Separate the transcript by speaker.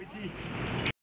Speaker 1: วิธี